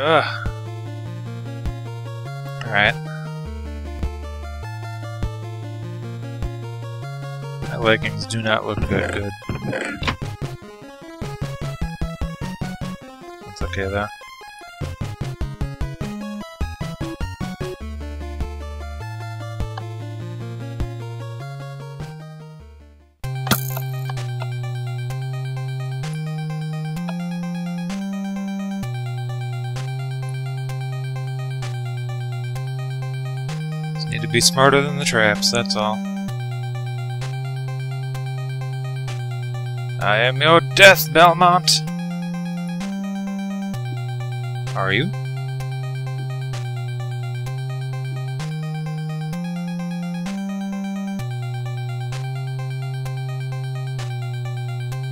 Ugh. Alright. My leggings do not look that good. That's okay though. To be smarter than the traps, that's all. I am your death, Belmont! Are you?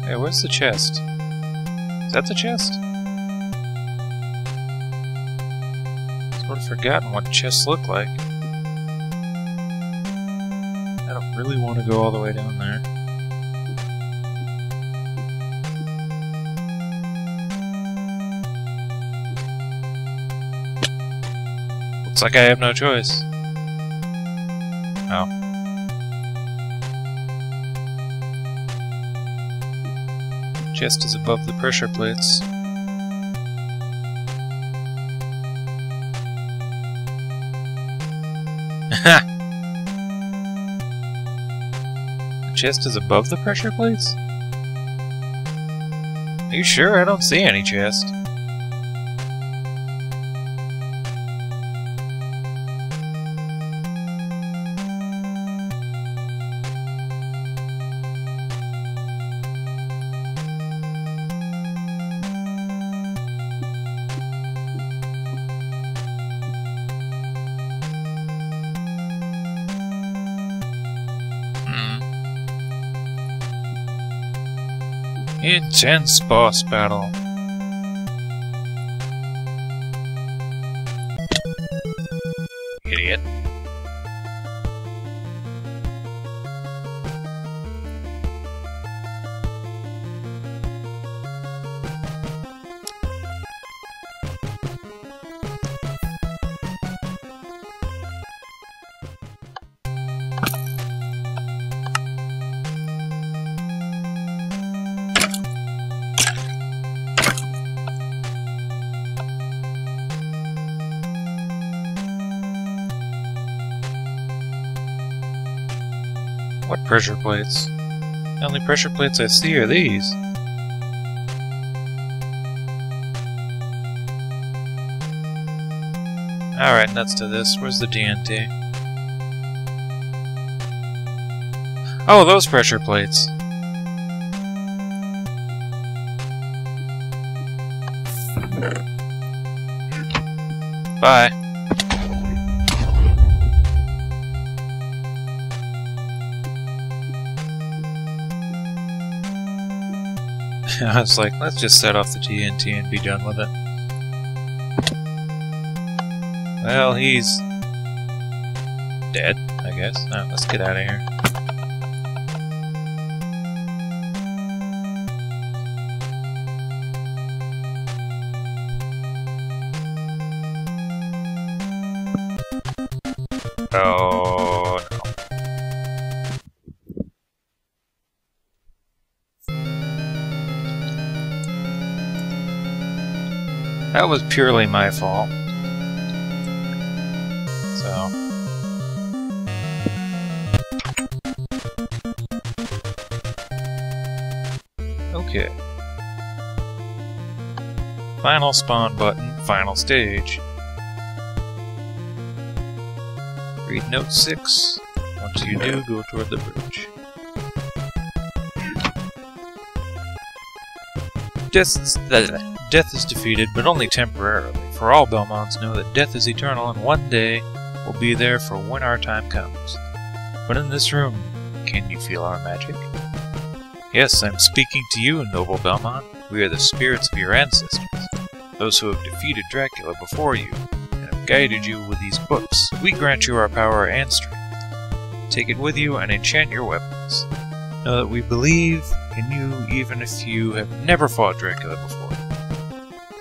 Hey, where's the chest? Is that the chest? Sort of forgotten what chests look like. Really want to go all the way down there. Looks like I have no choice. Oh. Chest is above the pressure plates. Chest is above the pressure plates? Are you sure? I don't see any chest. Hmm. Intense boss battle. What pressure plates? The only pressure plates I see are these. Alright, nuts to this. Where's the TNT? Oh, those pressure plates. Bye. I was like, let's just set off the TNT and be done with it. Well, he's dead, I guess. Let's get out of here. Was purely my fault. So. Okay. Final spawn button, final stage. Read note 6. Once you do, go toward the bridge. Death is, death is defeated, but only temporarily, for all Belmonts know that death is eternal and one day will be there for when our time comes. But in this room, can you feel our magic? Yes, I'm speaking to you, noble Belmont. We are the spirits of your ancestors, those who have defeated Dracula before you, and have guided you with these books. We grant you our power and strength. Take it with you and enchant your weapons. Know that we believe in you even if you have never fought Dracula before.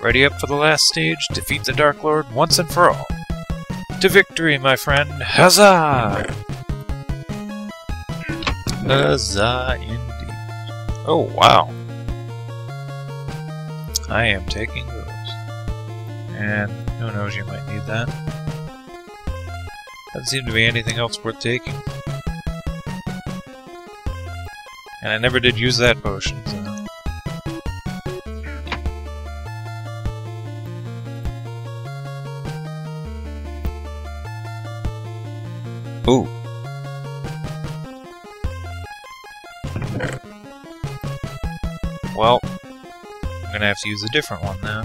Ready up for the last stage? Defeat the Dark Lord once and for all. To victory, my friend! Huzzah! Huzzah indeed. Oh, wow. I am taking those. And who knows, you might need that. Doesn't seem to be anything else worth taking. And I never did use that potion, so... Ooh. Well, I'm gonna have to use a different one now,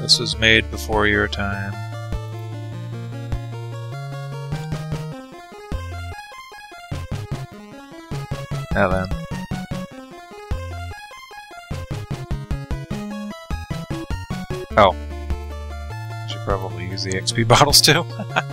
This was made before your time. Now then. Oh. Should probably use the XP bottles too.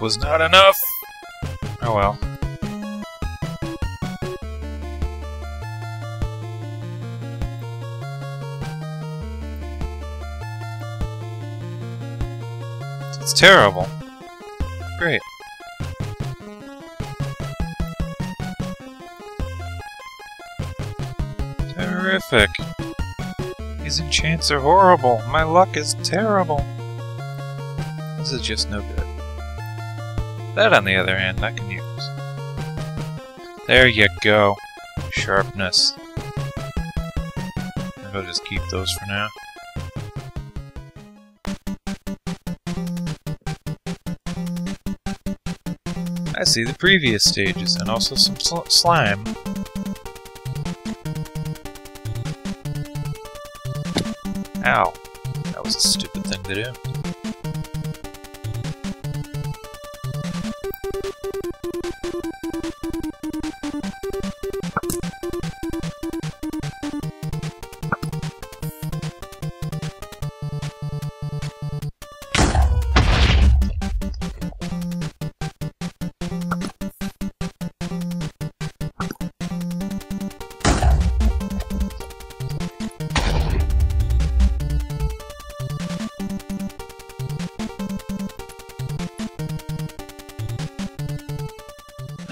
was not enough! Oh well. It's terrible. Great. Terrific. These enchants are horrible. My luck is terrible. This is just no good. That, on the other hand, I can use. There you go. Sharpness. I'll just keep those for now. I see the previous stages, and also some sl slime. Ow. That was a stupid thing to do.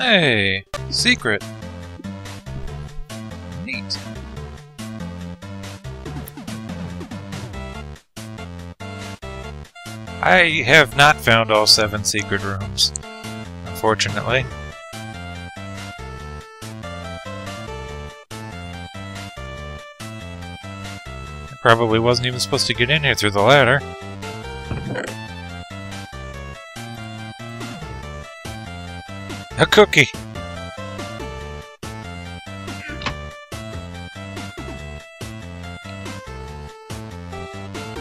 Hey! Secret! Neat. I have not found all seven secret rooms, unfortunately. I probably wasn't even supposed to get in here through the ladder. A cookie!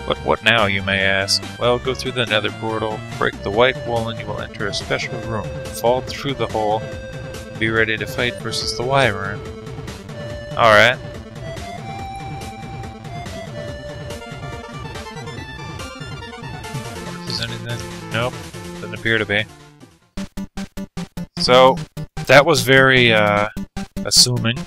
But what now, you may ask? Well, go through the nether portal, break the white wall, and you will enter a special room. Fall through the hole, be ready to fight versus the wyvern. Alright. Is anything? Nope. Doesn't appear to be. So, that was very, uh, assuming.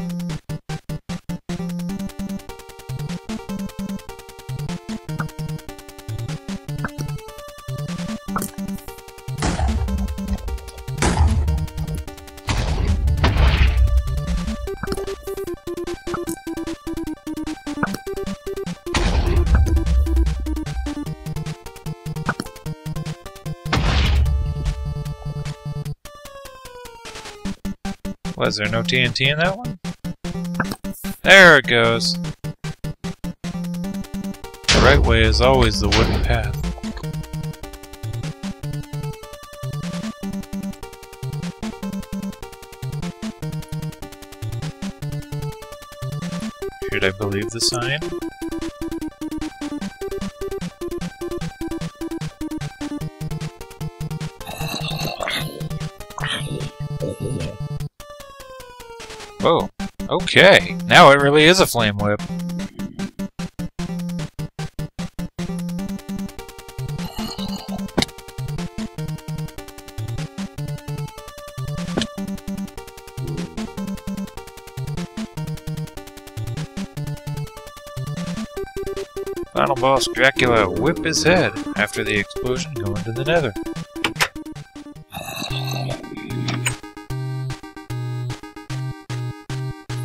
Was there no TNT in that one? There it goes. The right way is always the wooden path. Should I believe the sign? Okay. Now it really is a flame whip. Final boss Dracula whip his head after the explosion go into the nether.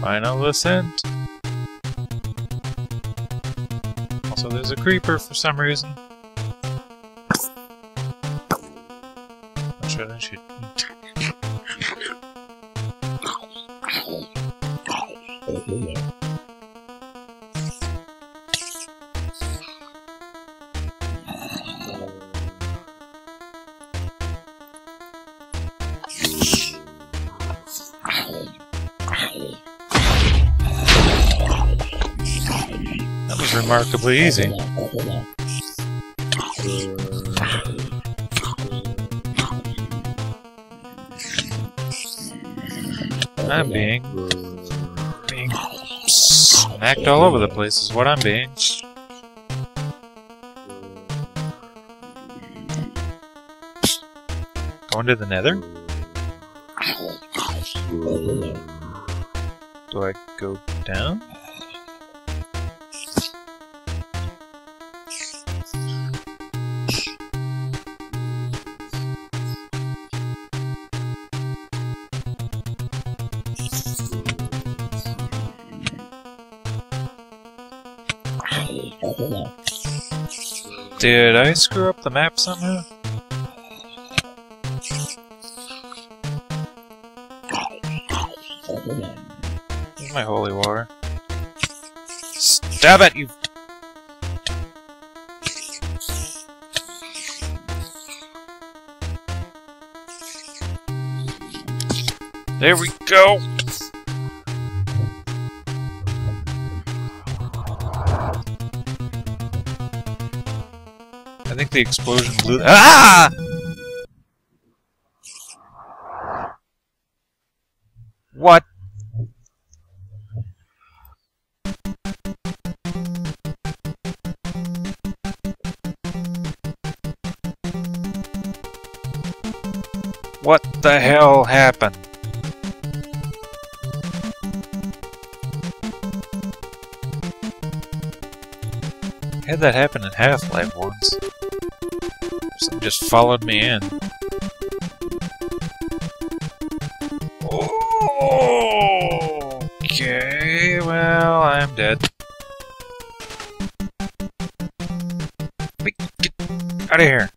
Final ascent. Also, there's a creeper for some reason. Remarkably easy. I'm being being smacked all over the place is what I'm being. Going to the nether? Do I go down? Did I screw up the map somehow? My holy water? Stab it, you... There we go! The explosion blew. Ah! What? What the hell happened? Had that happen in Half-Life once. Just followed me in. Okay, well, I'm dead. Get out of here.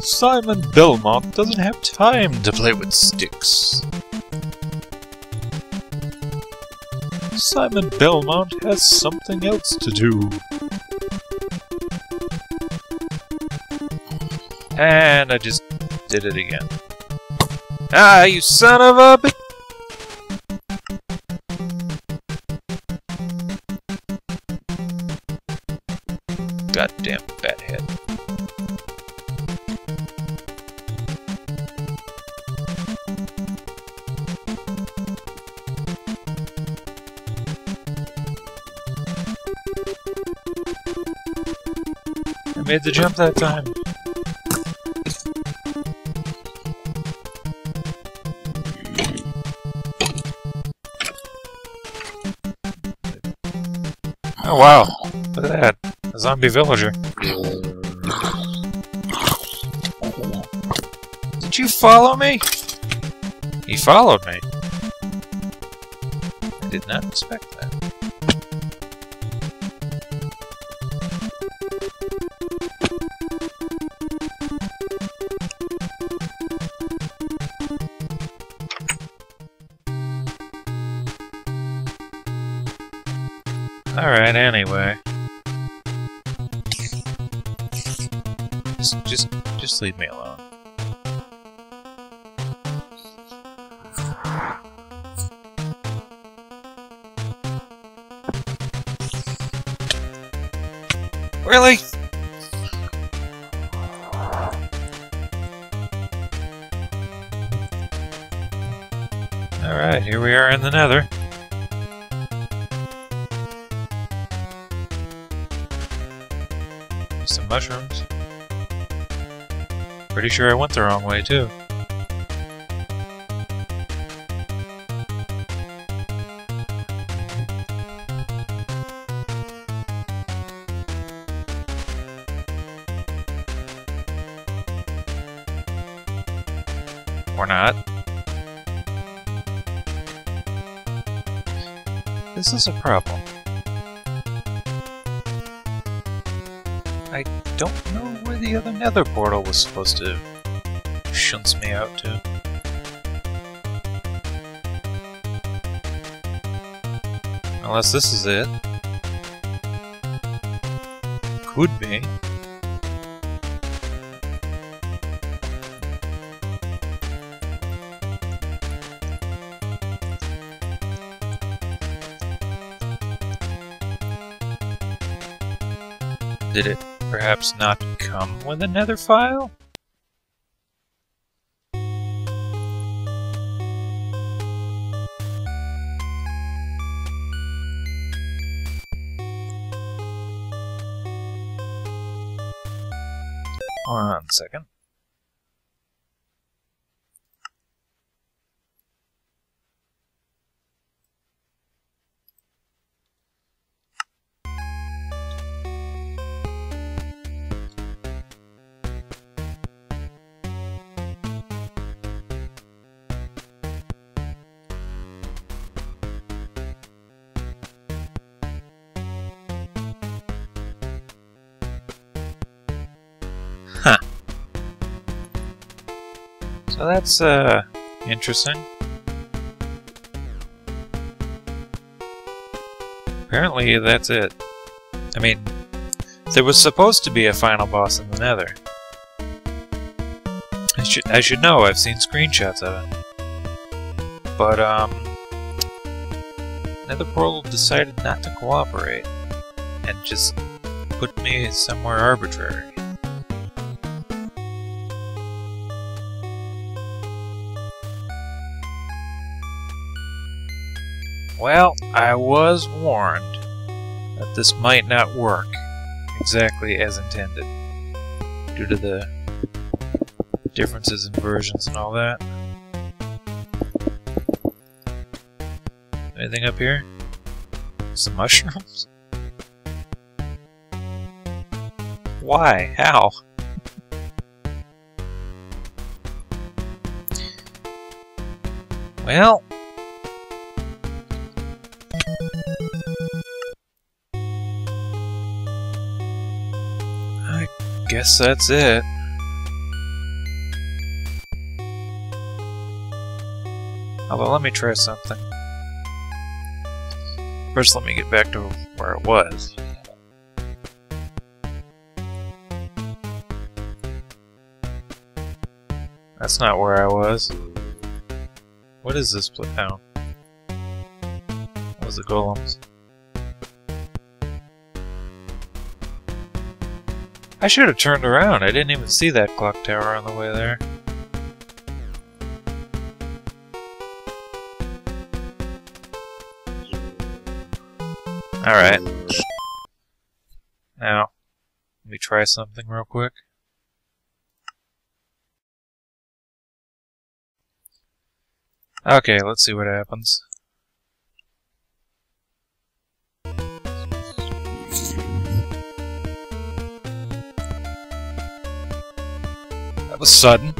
Simon Belmont doesn't have time to play with sticks. Simon Belmont has something else to do. And I just did it again. Ah, you son of a bi- made the jump that time. Oh wow, look at that. A zombie villager. Did you follow me? He followed me. I did not expect that. Alright, anyway. Just, just, just leave me alone. Really? Alright, here we are in the nether. Mushrooms. Pretty sure I went the wrong way, too. Or not. This is a problem. Don't know where the other nether portal was supposed to shunts me out to. Unless this is it. Could be. Did it perhaps not come with a nether file? One second. So that's, uh, interesting. Apparently that's it. I mean, there was supposed to be a final boss in the nether. I should, I should know, I've seen screenshots of it. But, um... Nether Portal decided not to cooperate, and just put me somewhere arbitrary. Well, I was warned that this might not work exactly as intended due to the differences in versions and all that. Anything up here? Some mushrooms? Why? How? Well, guess that's it. Oh, well, let me try something. First, let me get back to where it was. That's not where I was. What is this? Oh. What was the golems? I should have turned around. I didn't even see that clock tower on the way there. Alright. Now, let me try something real quick. Okay, let's see what happens. That was sudden.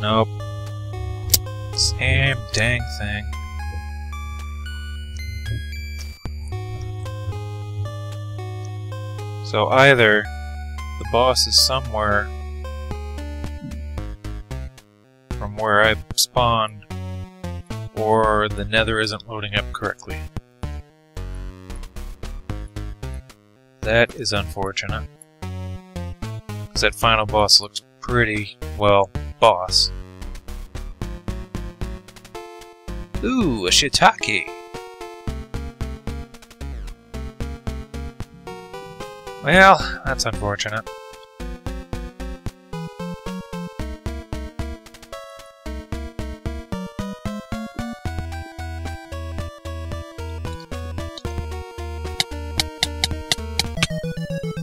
Nope. Same dang thing. So either the boss is somewhere from where I spawned or the nether isn't loading up correctly. That is unfortunate. Because that final boss looks pretty, well, boss. Ooh, a shiitake! Well, that's unfortunate.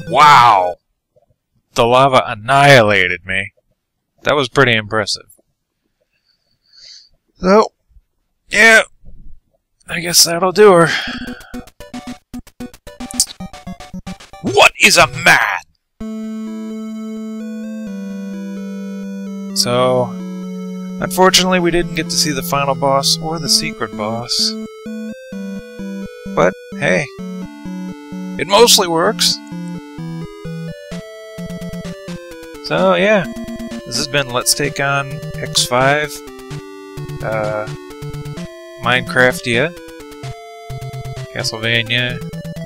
Wow! The lava annihilated me. That was pretty impressive. So, yeah, I guess that'll do her. What is a man? So, unfortunately we didn't get to see the final boss or the secret boss. But, hey, it mostly works. So, yeah. This has been Let's Take on X5. Uh, Minecraftia. Castlevania.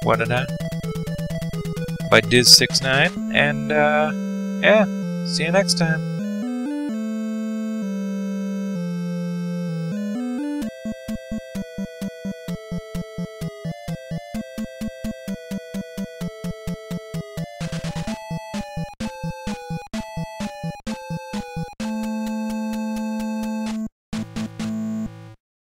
What I? By Diz69. And, uh, yeah. See you next time.